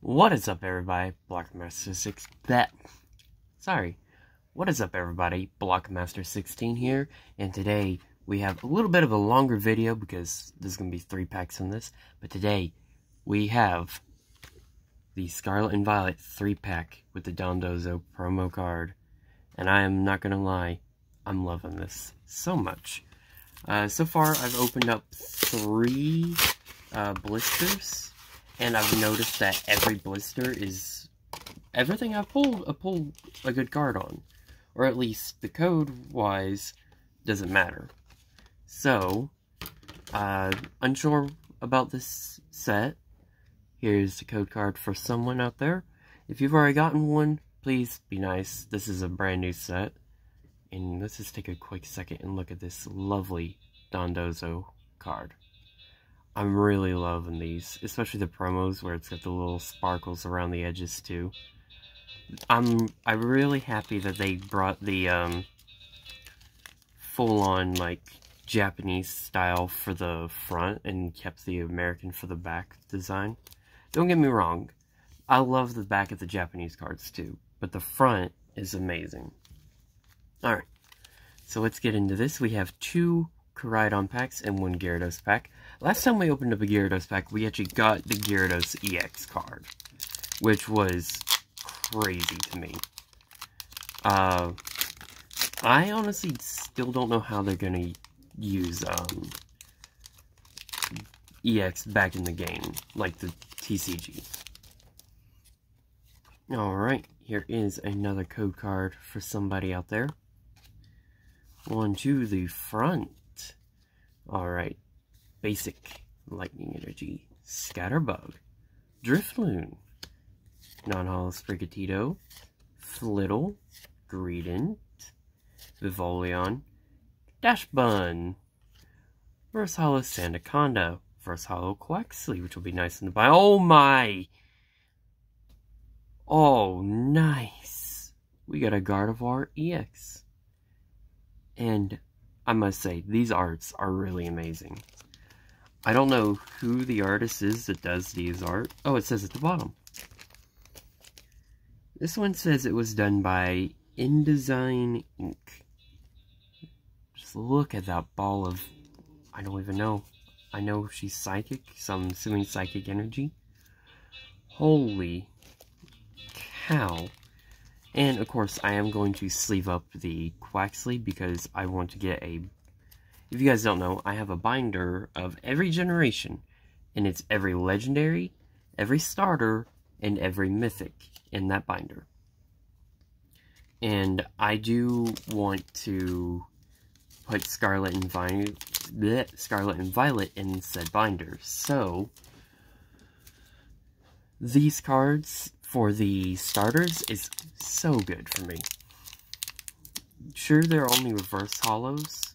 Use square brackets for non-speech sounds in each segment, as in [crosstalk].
What is up, everybody? Blockmaster6 That. Sorry. What is up, everybody? Blockmaster16 here, and today we have a little bit of a longer video because there's going to be three packs in this, but today we have the Scarlet and Violet 3-pack with the Dondozo promo card, and I am not going to lie, I'm loving this so much. Uh, so far, I've opened up three uh, blisters, and I've noticed that every blister is everything I've pulled, I pulled a good card on. Or at least the code-wise doesn't matter. So, uh, unsure about this set. Here's the code card for someone out there. If you've already gotten one, please be nice. This is a brand new set. And let's just take a quick second and look at this lovely Dondozo card. I'm really loving these, especially the promos where it's got the little sparkles around the edges too. I'm I'm really happy that they brought the um, full-on like Japanese style for the front and kept the American for the back design. Don't get me wrong, I love the back of the Japanese cards too, but the front is amazing. Alright, so let's get into this. We have two Koraidon packs and one Gyarados pack. Last time we opened up a Gyarados pack, we actually got the Gyarados EX card, which was crazy to me. Uh, I honestly still don't know how they're gonna use um, EX back in the game, like the TCG. Alright, here is another code card for somebody out there. One to the front. Alright, basic lightning energy, Scatterbug, Drifloon, non-hollow Sprigatito, Flittle, Greedent, Vivillon, Dachsbun, Reverse Hollow Sandaconda, Reverse Hollow Quaxly, which will be nice in the buy. Oh my! Oh, nice! We got a Gardevoir EX. And I must say, these arts are really amazing. I don't know who the artist is that does these art. Oh, it says at the bottom. This one says it was done by N-DESIGN Inc. Just look at that ball of... I don't even know. I know she's psychic, so I'm assuming psychic energy. Holy cow. And, of course, I am going to sleeve up the Quaxly because I want to get a... If you guys don't know, I have a binder of every generation. And it's every legendary, every starter, and every mythic in that binder. And I do want to put Scarlet and Violet, Scarlet and Violet in said binder. So, these cards for the starters is so good for me. Sure, they're only reverse hollows.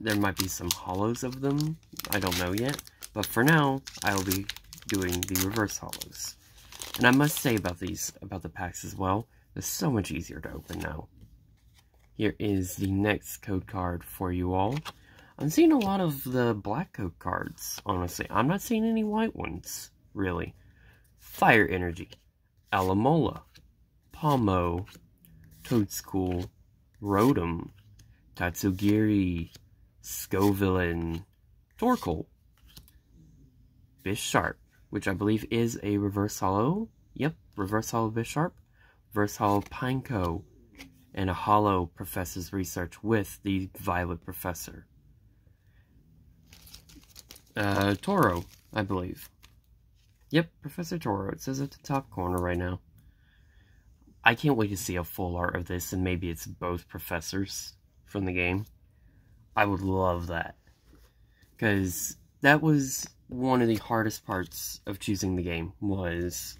There might be some hollows of them. I don't know yet. But for now, I'll be doing the reverse hollows. And I must say about these, about the packs as well, they're so much easier to open now. Here is the next code card for you all. I'm seeing a lot of the black code cards, honestly. I'm not seeing any white ones, really. Fire Energy. Alamola, Alomola, Toedscool, Rotom, Tatsugiri, Scovillain, Torkoal, Bisharp, which I believe is a reverse hollow. Yep, reverse hollow Bisharp, reverse hollow Pineco, and a hollow Professor's Research with the Violet Professor. Uh, Turo, I believe. Yep, Professor Turo. It says at the top corner right now. I can't wait to see a full art of this, and maybe it's both professors from the game. I would love that. Because that was one of the hardest parts of choosing the game, was...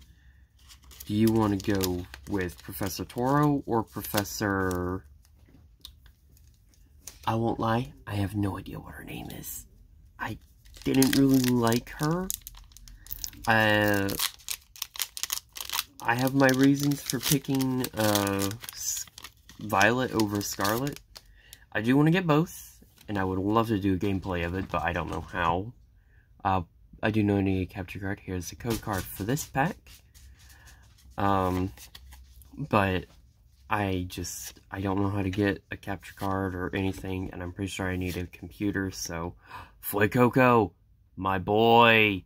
Do you want to go with Professor Turo or Professor... I won't lie, I have no idea what her name is. I didn't really like her uh, I have my reasons for picking uh, Violet over Scarlet. I do want to get both, and I would love to do a gameplay of it, but I don't know how. Uh, I do know I need a capture card. Here's the code card for this pack. Um, but I just, I don't know how to get a capture card or anything, and I'm pretty sure I need a computer, so, [gasps] Fuecoco, my boy!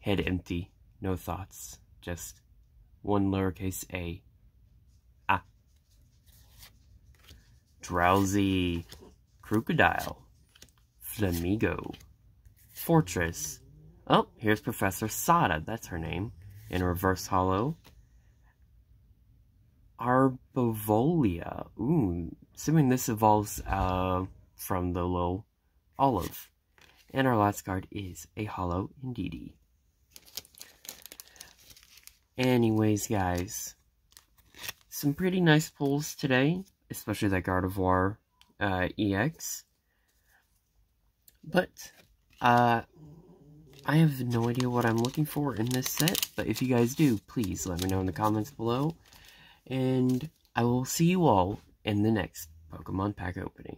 Head empty, no thoughts, just one lowercase a. Ah. Drowzee, Crocalor, Flamigo, Forretress. Oh, here's Professor Sada, that's her name, in reverse hollow. Arbovolia. Ooh, assuming this evolves uh, from the little olive. And our last card is a hollow Indeedee. Anyways, guys, some pretty nice pulls today, especially that Gardevoir uh, EX. But, uh, I have no idea what I'm looking for in this set, but if you guys do, please let me know in the comments below. And I will see you all in the next Pokemon pack opening.